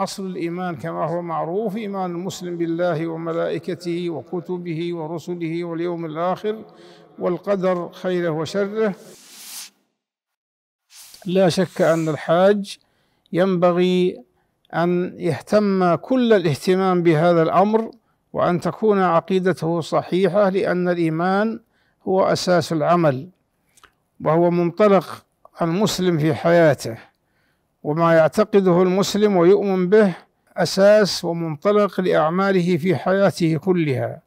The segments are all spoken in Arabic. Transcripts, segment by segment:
أصل الإيمان كما هو معروف إيمان المسلم بالله وملائكته وكتبه ورسله واليوم الآخر والقدر خيره وشره. لا شك أن الحاج ينبغي أن يهتم كل الاهتمام بهذا الأمر وأن تكون عقيدته صحيحة لأن الإيمان هو أساس العمل وهو منطلق المسلم في حياته. وما يعتقده المسلم ويؤمن به أساس ومنطلق لأعماله في حياته كلها.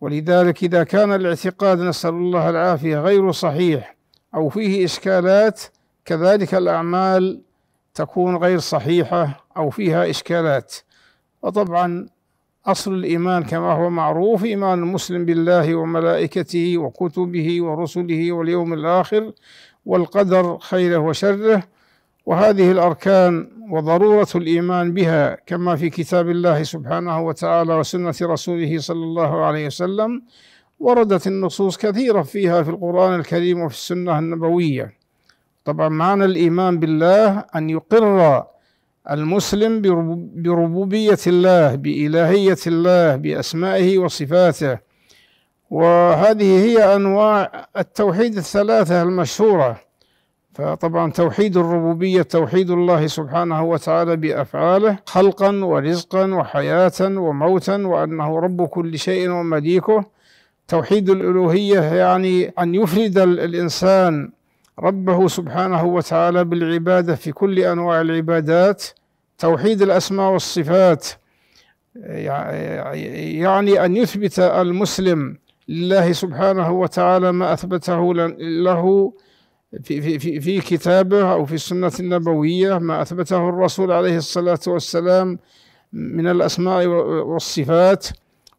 ولذلك إذا كان الاعتقاد نسأل الله العافية غير صحيح أو فيه إشكالات كذلك الأعمال تكون غير صحيحة أو فيها إشكالات. وطبعا أصل الإيمان كما هو معروف إيمان المسلم بالله وملائكته وكتبه ورسله واليوم الآخر والقدر خيره وشره. وهذه الأركان وضرورة الإيمان بها كما في كتاب الله سبحانه وتعالى وسنة رسوله صلى الله عليه وسلم وردت النصوص كثيرة فيها في القرآن الكريم وفي السنة النبوية. طبعا معنى الإيمان بالله أن يقر المسلم بربوبية الله بإلهية الله بأسمائه وصفاته. وهذه هي أنواع التوحيد الثلاثة المشهورة. فطبعا توحيد الربوبية توحيد الله سبحانه وتعالى بأفعاله خلقا ورزقا وحياة وموتا وأنه رب كل شيء ومليكه. توحيد الألوهية يعني أن يفرد الإنسان ربه سبحانه وتعالى بالعبادة في كل أنواع العبادات. توحيد الأسماء والصفات يعني أن يثبت المسلم لله سبحانه وتعالى ما أثبته له في, في, في, في كتابه أو في السنة النبوية ما أثبته الرسول عليه الصلاة والسلام من الأسماء والصفات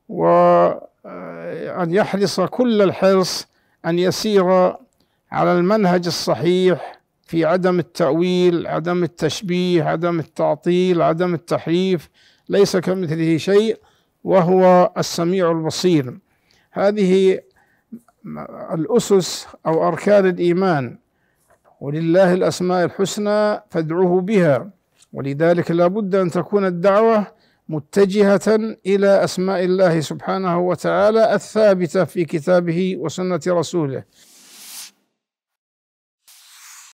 وأن يحرص كل الحرص أن يسير على المنهج الصحيح في عدم التأويل عدم التشبيه عدم التعطيل عدم التحريف ليس كمثله شيء وهو السميع البصير. هذه الأسس أو أركان الإيمان. ولله الأسماء الحسنى فادعوه بها. ولذلك لا بد أن تكون الدعوة متجهة إلى أسماء الله سبحانه وتعالى الثابتة في كتابه وسنة رسوله.